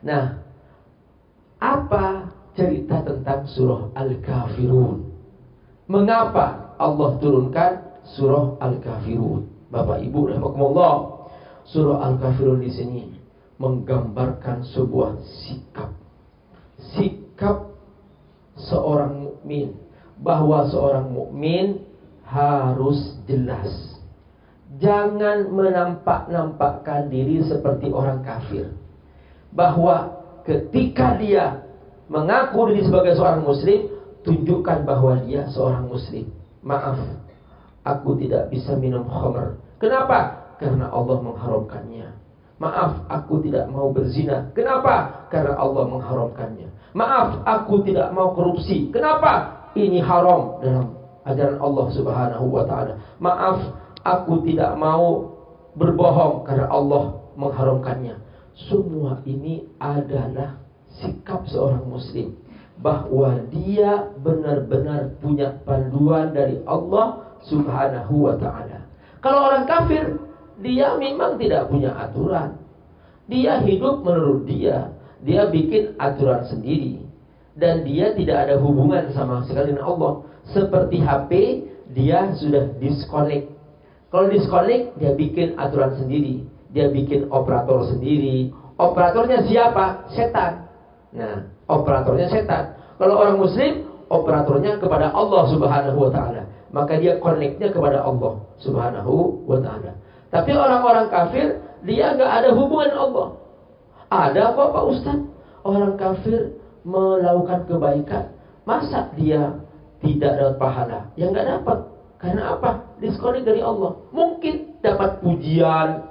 Nah, apa cerita tentang surah Al-Kafirun? Mengapa Allah turunkan surah Al-Kafirun? Bapak Ibu rahimakumullah. Surah Al-Kafirun di sini menggambarkan sebuah sikap. Sikap seorang mukmin bahwa seorang mukmin harus jelas. Jangan menampak-nampakkan diri seperti orang kafir. Bahwa ketika dia mengaku diri sebagai seorang muslim, tunjukkan bahwa dia seorang muslim. Maaf, aku tidak bisa minum khamr. Kenapa? Karena Allah mengharamkannya. Maaf, aku tidak mau berzina. Kenapa? Karena Allah mengharamkannya. Maaf, aku tidak mau korupsi. Kenapa? Ini haram dalam ajaran Allah Subhanahu wa taala. Maaf, aku tidak mau berbohong karena Allah mengharamkannya. Semua ini adalah sikap seorang muslim bahwa dia benar-benar punya panduan dari Allah Subhanahu wa taala. Kalau orang kafir, dia memang tidak punya aturan. Dia hidup menurut dia, dia bikin aturan sendiri dan dia tidak ada hubungan sama sekali dengan Allah. Seperti HP, dia sudah disconnect. Kalau disconnect, dia bikin aturan sendiri. Dia bikin operator sendiri. Operatornya siapa? Setan. Nah, operatornya setan. Kalau orang muslim, operatornya kepada Allah Subhanahu wa taala. Maka dia connectnya kepada Allah Subhanahu wa taala. Tapi orang-orang kafir, dia nggak ada hubungan Allah. Ada kok Pak Ustaz? Orang kafir melakukan kebaikan, masa dia tidak dapat pahala. Yang nggak dapat. Karena apa? Diskonik dari Allah. Mungkin dapat pujian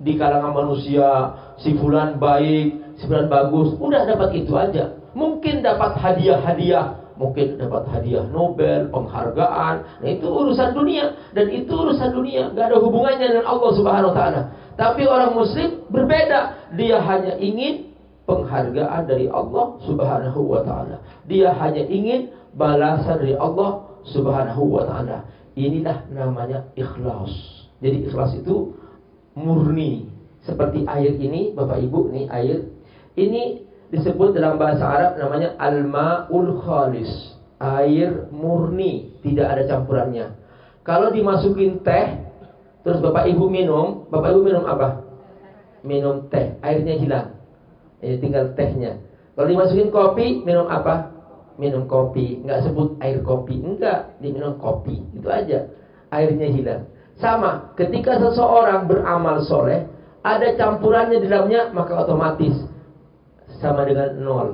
di kalangan manusia, si fulan baik, si fulan bagus, udah dapat itu aja. Mungkin dapat hadiah-hadiah, mungkin dapat hadiah Nobel, penghargaan. Nah itu urusan dunia dan itu urusan dunia, nggak ada hubungannya dengan Allah Subhanahu Wa Taala. Tapi orang Muslim berbeda, dia hanya ingin penghargaan dari Allah Subhanahu Wa Taala. Dia hanya ingin balasan dari Allah Subhanahu wa taala. Inilah namanya ikhlas. Jadi ikhlas itu murni. Seperti air ini, Bapak Ibu, nih air. Ini disebut dalam bahasa Arab namanya al-ma'ul khalis. Air murni, tidak ada campurannya. Kalau dimasukin teh, terus Bapak Ibu minum, Bapak Ibu minum apa? Minum teh, airnya hilang. Ini tinggal tehnya. Kalau dimasukin kopi, minum apa? minum kopi, nggak sebut air kopi, enggak, diminum kopi, itu aja. Airnya hilang. Sama, ketika seseorang beramal soleh, ada campurannya di dalamnya, maka otomatis sama dengan nol.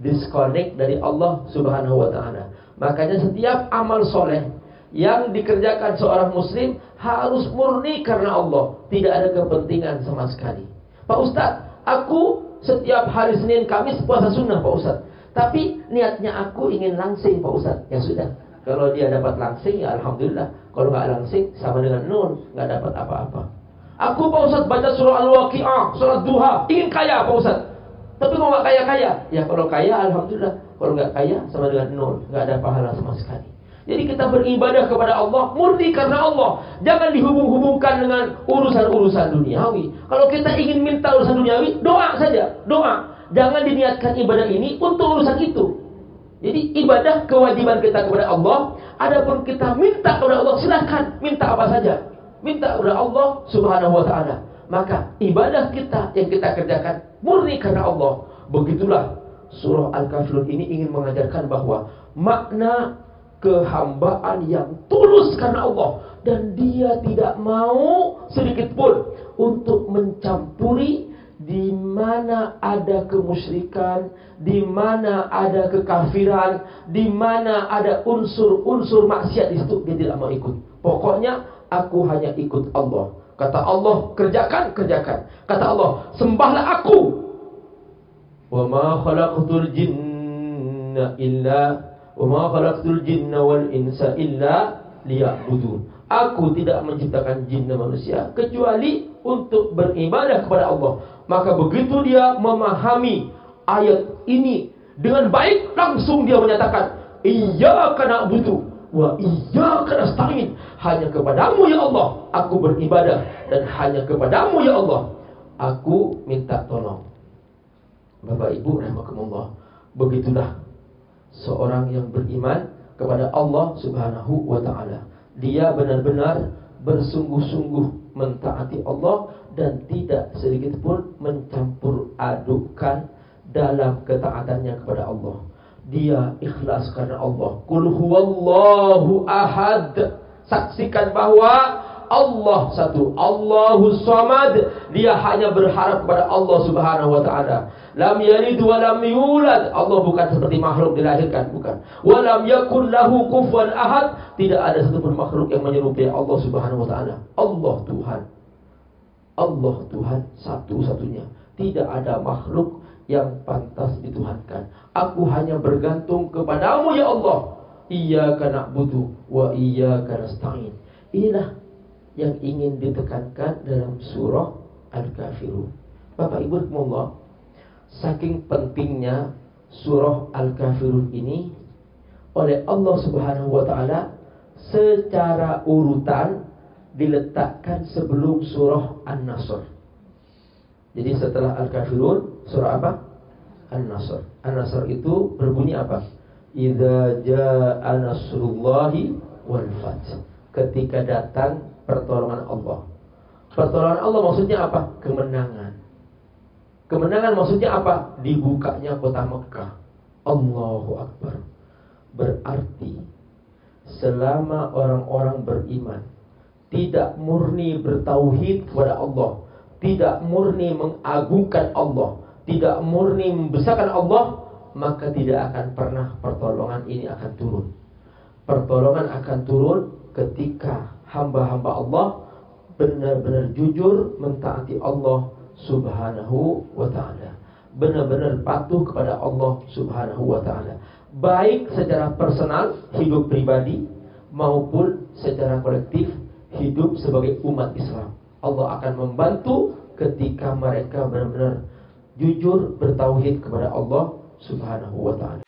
Disconnect dari Allah Subhanahu wa taala. Makanya setiap amal soleh yang dikerjakan seorang muslim harus murni karena Allah, tidak ada kepentingan sama sekali. Pak Ustadz, aku setiap hari Senin Kamis puasa sunnah Pak Ustadz. Tapi niatnya aku ingin langsing Pak Ustaz. Ya sudah. Kalau dia dapat langsing ya Alhamdulillah. Kalau nggak langsing sama dengan nol. nggak dapat apa-apa. Aku Pak Ustaz baca surah Al-Waqi'ah. Surah Duha. Ingin kaya Pak Ustaz. Tapi mau nggak kaya-kaya. Ya kalau kaya Alhamdulillah. Kalau nggak kaya sama dengan nol. nggak ada pahala sama sekali. Jadi kita beribadah kepada Allah murni karena Allah. Jangan dihubung-hubungkan dengan urusan-urusan duniawi. Kalau kita ingin minta urusan duniawi, doa saja, doa. Jangan diniatkan ibadah ini untuk urusan itu. Jadi ibadah kewajiban kita kepada Allah. Adapun kita minta kepada Allah, silahkan minta apa saja. Minta kepada Allah Subhanahu wa taala. Maka ibadah kita yang kita kerjakan murni karena Allah. Begitulah surah Al-Kafirun ini ingin mengajarkan bahwa makna kehambaan yang tulus karena Allah dan dia tidak mau sedikit pun untuk mencampuri mana ada kemusyrikan, di mana ada kekafiran, di mana ada unsur-unsur maksiat di situ dia tidak mau ikut. Pokoknya aku hanya ikut Allah. Kata Allah, kerjakan, kerjakan. Kata Allah, sembahlah aku. Wa ma khalaqtul jinna illa wa ma khalaqtul jinna wal insa illa liya'budun. Aku tidak menciptakan jin dan manusia kecuali untuk beribadah kepada Allah. Maka begitu dia memahami ayat ini dengan baik langsung dia menyatakan iya karena butuh wa karena nasta'in hanya kepadamu ya Allah aku beribadah dan hanya kepadamu ya Allah aku minta tolong Bapak Ibu rahimakumullah. Begitulah seorang yang beriman kepada Allah Subhanahu wa taala. Dia benar-benar bersungguh-sungguh mentaati Allah dan tidak sedikit pun mencampur adukkan dalam ketaatannya kepada Allah. Dia ikhlas karena Allah. Qul huwallahu ahad. Saksikan bahwa Allah satu, Allahu Samad. Dia hanya berharap kepada Allah Subhanahu wa taala. Lam yalid wa lam yulad. Allah bukan seperti makhluk dilahirkan, bukan. Wa lam yakul lahu kufuwan ahad. Tidak ada satupun makhluk yang menyerupai Allah Subhanahu wa taala. Allah Tuhan. Allah Tuhan satu-satunya. Tidak ada makhluk yang pantas dituhankan. Aku hanya bergantung kepadamu ya Allah. Iyyaka na'budu wa iyyaka nasta'in. Inilah yang ingin ditekankan dalam surah Al-Kafirun. Bapak Ibu Allah, saking pentingnya surah Al-Kafirun ini oleh Allah Subhanahu wa taala secara urutan diletakkan sebelum surah An-Nasr. Jadi setelah Al-Kafirun surah apa? An-Nasr. An-Nasr itu berbunyi apa? Idza jaa nasrullahi wal fath. Ketika datang pertolongan Allah. Pertolongan Allah maksudnya apa? Kemenangan. Kemenangan maksudnya apa? Dibukanya kota Mekah. Allahu Akbar. Berarti selama orang-orang beriman tidak murni bertauhid kepada Allah, tidak murni mengagungkan Allah, tidak murni membesarkan Allah, maka tidak akan pernah pertolongan ini akan turun. Pertolongan akan turun ketika hamba-hamba Allah benar-benar jujur mentaati Allah Subhanahu wa taala. Benar-benar patuh kepada Allah Subhanahu wa taala. Baik secara personal, hidup pribadi maupun secara kolektif, hidup sebagai umat Islam. Allah akan membantu ketika mereka benar-benar jujur bertauhid kepada Allah Subhanahu wa taala.